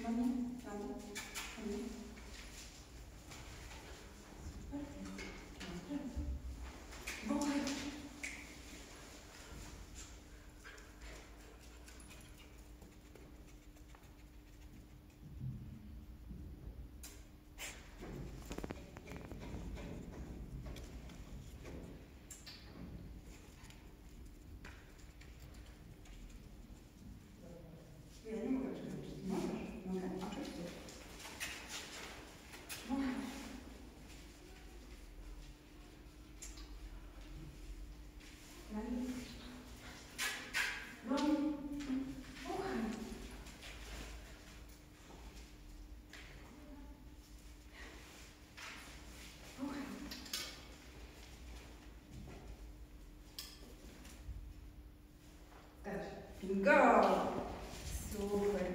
Mana? Bingo! Super.